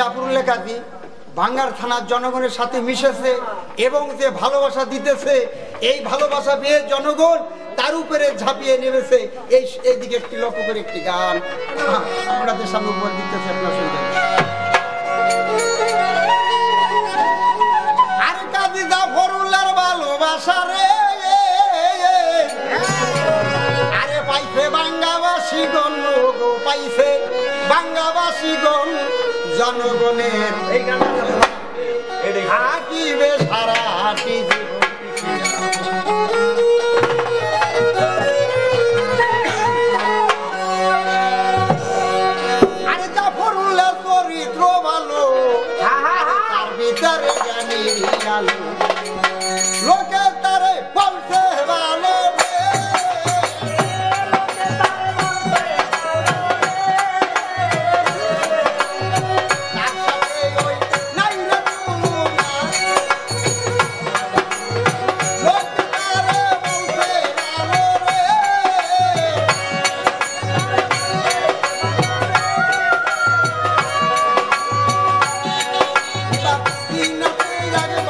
জাফরুল্লাহ কাজী ভাঙ্গার থানার জনগণের সাথে মিশেছে এবং যে ভালোবাসা দিতেছে, এই ভালোবাসা পেয়ে জনগণ তার উপরে ঝাঁপিয়ে নেমেছে। এই এইদিকে একটি লক্ষ্য করে একটি গান। আপনাদের সামনে উপর দিতেছে, আপনার শুনবেন আর বাঙ্গাবাসী গণ। জনগণের হাকিবে সারা হাতি জীবন Chicago.